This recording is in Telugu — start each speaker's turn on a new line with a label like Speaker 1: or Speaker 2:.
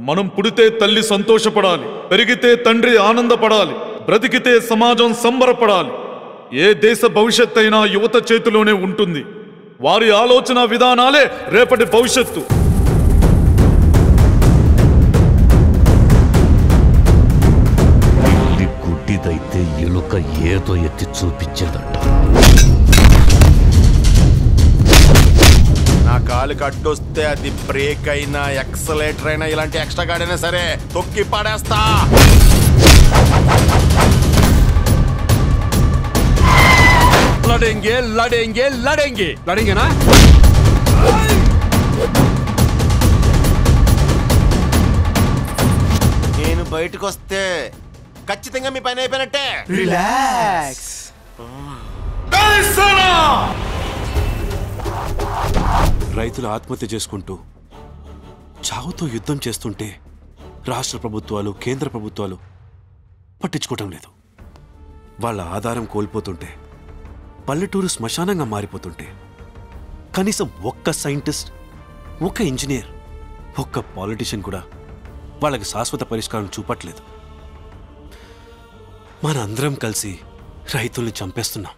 Speaker 1: మనం పుడితే తల్లి సంతోషపడాలి పెరిగితే తండ్రి ఆనందపడాలి బ్రతికితే సమాజం సంబరపడాలి. ఏ దేశ భవిష్యత్ అయినా యువత చేతిలోనే ఉంటుంది. వారి ఆలోచన విధానాలే రేపటి భవిష్యత్తు.
Speaker 2: గుడ్డిదైతే ఎలుక ఏదో ఎత్తి చూపించేదంట.
Speaker 3: గాలి కట్టొస్తే అది బ్రేక్ అయినా ఎక్సలేటర్ అయినా ఇలాంటి ఎక్స్ట్రా గార్డ్ అయినా సరే తొక్కి పడేస్తా.
Speaker 4: లడేంగే లడేంగే లడేంగే. లడేంగేనా?
Speaker 3: నేను బయటకు వస్తే ఖచ్చితంగా మీ పని అయిపోయినట్టే.
Speaker 5: రిలాక్స్ రైతులు ఆత్మహత్య చేసుకుంటూ చావుతో యుద్ధం చేస్తుంటే రాష్ట్ర ప్రభుత్వాలు కేంద్ర ప్రభుత్వాలు పట్టించుకోవటం లేదు. వాళ్ళ ఆధారం కోల్పోతుంటే పల్లెటూరు శ్మశానంగా మారిపోతుంటే కనీసం ఒక్క సైంటిస్ట్ ఒక్క ఇంజనీర్ ఒక్క పాలిటిషియన్ కూడా వాళ్ళకి శాశ్వత పరిష్కారం చూపట్లేదు. మన అందరం కలిసి రైతుల్ని చంపేస్తున్నాం.